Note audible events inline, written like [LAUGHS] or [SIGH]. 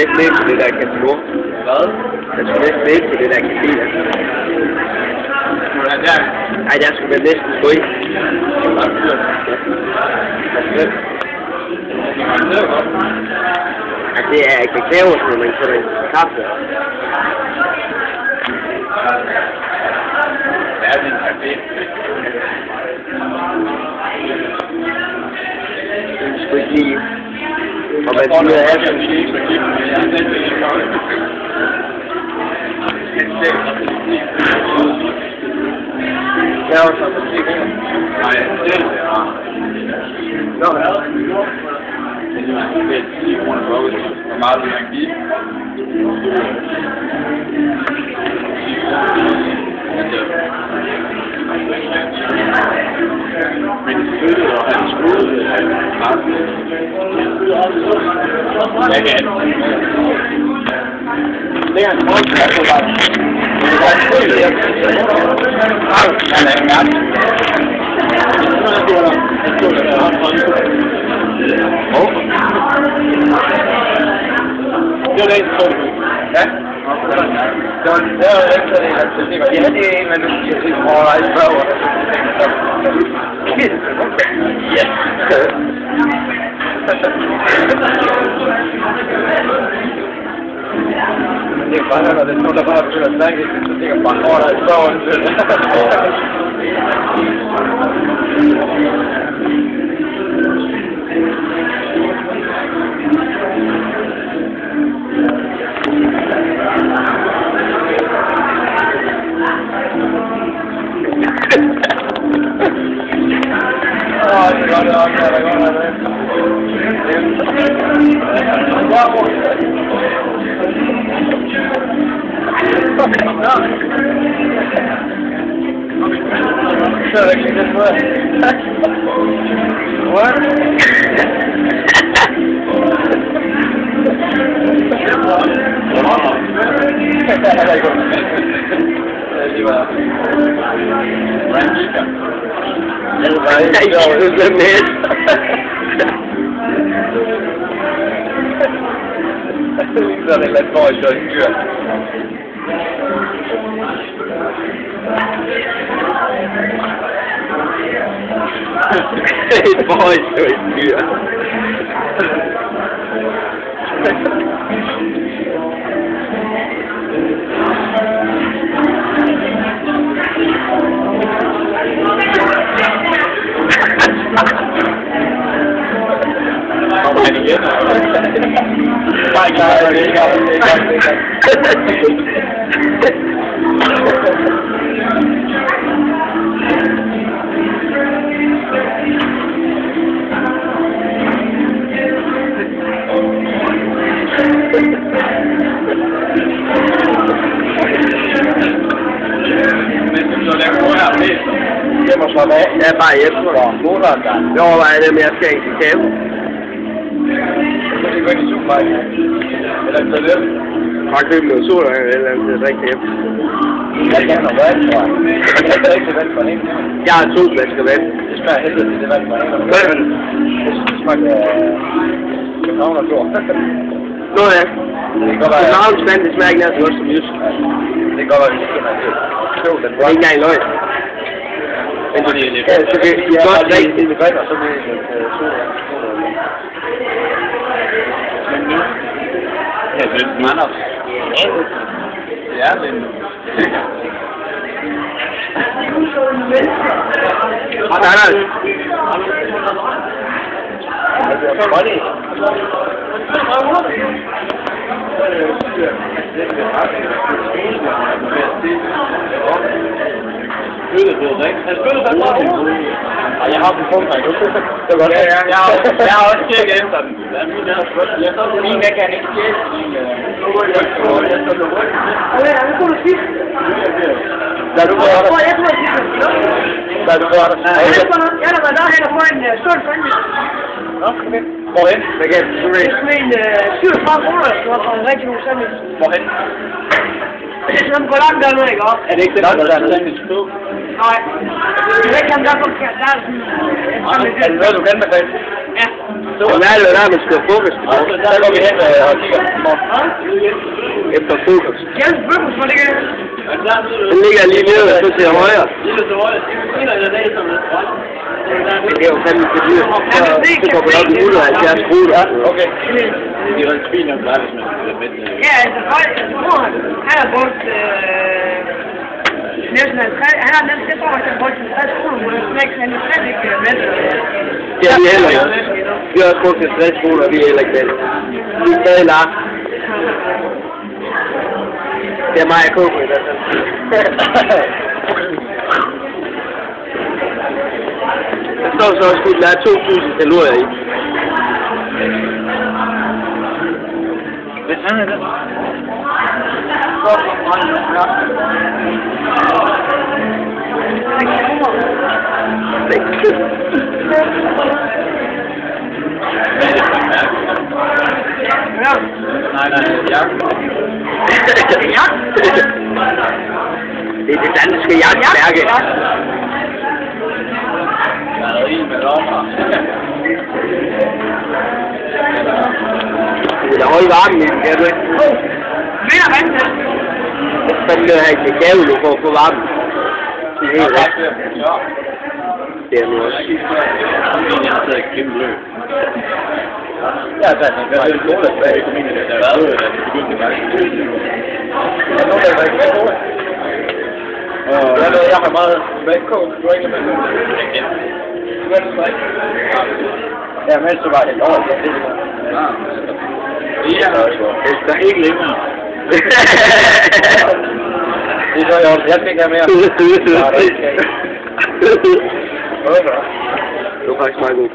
næsten ikke til det der katalog. Hvad? Jeg skulle næsten ikke til det der. Må du have der? Skulle man næsten. Det er bare dyrt. Ja. Det er godt. Ej, det er kakao, som man sætter i kaffe. Hvad er din café? Jeg skulle ikke lige... Og man siger, at jeg vil ikke så kigge, men jeg er selv ikke kommet. jeg er også musik. Nej, have Jeg kan Det er en måde, der er på vej. Det er en støttet, jeg Han er en mærke. Åh. Det var det, jeg så. Ja. Det var det var ikke sådan en, at det [LAUGHS] Så er det ikke det for. What? Det var Ranchka. Nej, det er med. Så er det lidt for at køre en dyr. Et boy, så et Det af. Jeg er bare hjemme. Motoren der. Jeg overvejer det, om jeg skal ikke til kan vi gå ind i supermarkedet. Eller et toilet. Bare købe noget sol eller et eller andet til at drikke hjemme. Jeg kan noget vand, tror jeg. Jeg kan ikke vand for en. Jeg har to flasker vand. Det smager helvede til det vand for en. Jeg synes, det smager af København og Fjord. Nå ja. Det kan godt være, Københavns vand, det smager ikke nær så godt som jysk. det kan godt være, at vi skal have det. Det er ikke engang løgn. Men du, Fordi det ja, så kan du Ja, godt lidt vand, og så det lidt øh, sol. Men nu... Ja, det er Anders. Det er lidt nu. Anders. Det er funny. Han spiller sig bare Og jeg har den punkt her. Det var godt. Ja, ja, jeg, har, jeg har også tjekket efter den. Min der kan ikke tjekke. Ja, nu får du sidst. Lad du gøre Jeg tror, det. jeg tror, jeg sidst. Lad du gøre det. Jeg er der, jeg er der, der hen og en stor sandwich. Nå, okay. Hvorhen? Hvad kan du Det er sådan en uh, 37 kroner, så var en rigtig god sandwich. Hvorhen? Det er sådan på langt dernede, ikke også? Er det ikke det, der er sandwich på? Nej. Det er ikke ham, der er på der er sådan... det noget, du kan med Ja. Hvad er det, der er, man skal frokost så går vi hen og kigger. Efter frokost. Jens Bøbbels, hvor ligger det? Den ligger lige nede, og så til højre. Men det er jo fandme for dyrt. Så, går man op i 170 kroner. Okay. Det er jo fint nok, hvis man skal med. Ja, altså, folk, jeg tror, han har brugt øh, næsten 50, han har næsten, jeg tror, han har brugt 50 kroner på en smæk, han er slet ikke med. Det er vi heller ikke. Vi har også brugt 50 kroner, vi er heller ikke med. Vi er stadig Lars. Det er mig og Kåbe i hvert fald. [LAUGHS] Der står så også, at der er 2.000 kalorier i. Det? En mærke? Ja. Nej. Det er det danske jagtmærke. Der er i med lommer. Da holde varmen i den, kan du ikke? Vinder vand til. Så skal du have kakao nu for at få varmen. Det er helt ret. Ja. Det er nu også. Jeg har taget et kæmpe løb. Jeg har taget en kæmpe cola tilbage i familien, der har været da det begyndte faktisk. Er der nogen, der har ikke cola? Jeg ved, jeg har meget cola. Du har ikke med? Du gør det så ikke? Ja, mens du var så det er Ja, det er ikke længere. Det er så i orden.